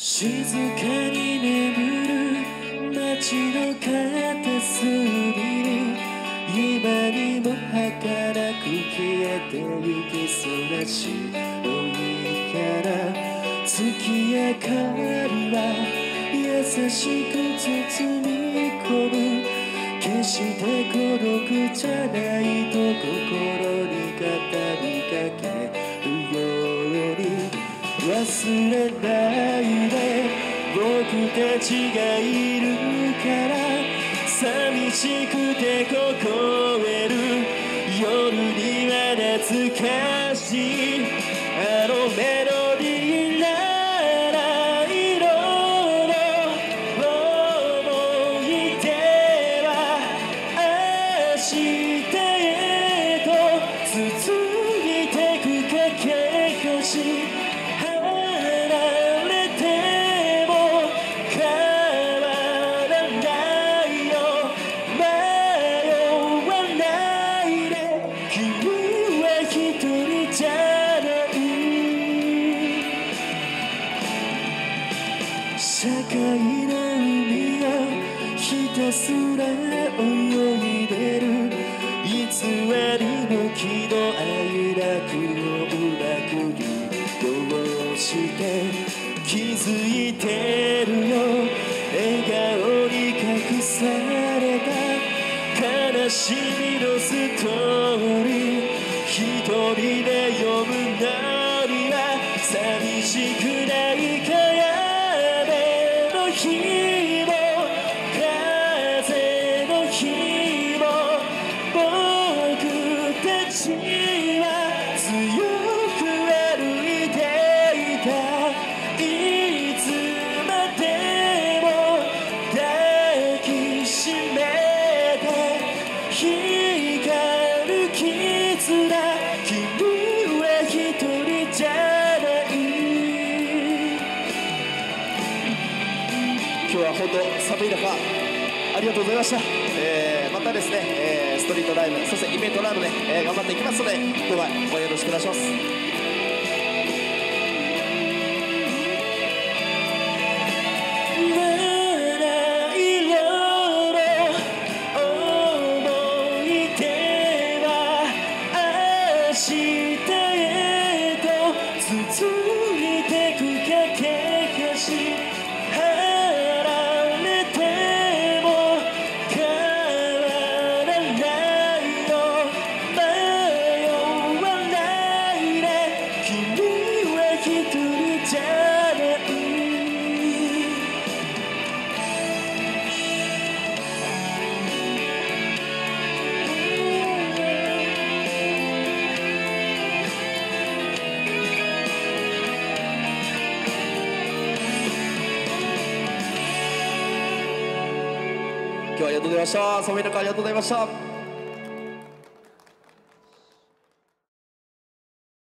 静かに眠る街の片隅に今にも儚く消えてゆきそうな白いから月明かりは優しく包み込む決して孤独じゃないと心に語りかけるように忘れない僕たちがいるから寂しくて凍える。夜には懐かし。いあのメロディーなら色の思い出は明日。社会の海をひたすら泳いでる偽りの喜怒哀楽を裏切りどうして気づいてるよ笑顔に隠された悲しみのストーリー一人で読むのには寂しく今日は本当寒い中ありがとうございました、えーまたですね、えーストリートライブそしてイベントライブで、えー頑張っていきますのでどうか応援よろしくお願いします。日はありがとうございました。寒い中ありがとうございました。